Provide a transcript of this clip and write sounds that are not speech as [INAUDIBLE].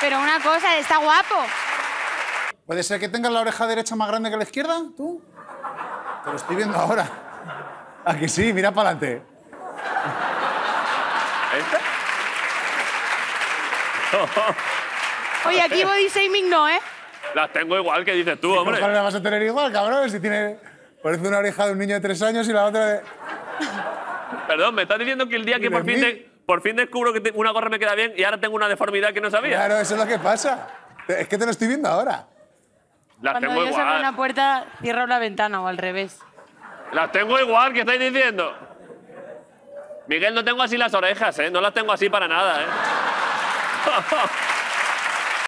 Pero una cosa, está guapo. ¿Puede ser que tengas la oreja derecha más grande que la izquierda, tú? Te lo estoy viendo ahora. ¿A que sí? Mira para adelante. Oye, aquí body shaming no, ¿eh? Las tengo igual que dices tú, ¿Cómo hombre. la vas a tener igual, cabrón? Si tiene... Parece una oreja de un niño de tres años y la otra de... Perdón, me estás diciendo que el día que por ¿De fin, mí? Por fin descubro que una gorra me queda bien y ahora tengo una deformidad que no sabía. Claro, eso es lo que pasa. Es que te lo estoy viendo ahora. Las Cuando tengo yo igual. una puerta, cierro la ventana o al revés. Las tengo igual, ¿qué estáis diciendo? Miguel, no tengo así las orejas, ¿eh? No las tengo así para nada, ¿eh? [LAUGHS]